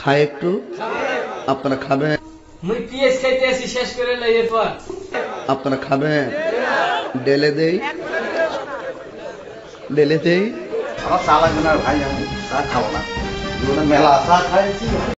খায় একটু আপনারা খাবেন। মুই পিএস খাইতে আসি শেষ করে এরপর আপনারা খাবেন। ডেলে দেই। ডেলে দেই। আমার চা লাগবে না ভাই আমি চা খাব না। মেলা চা খাইছি।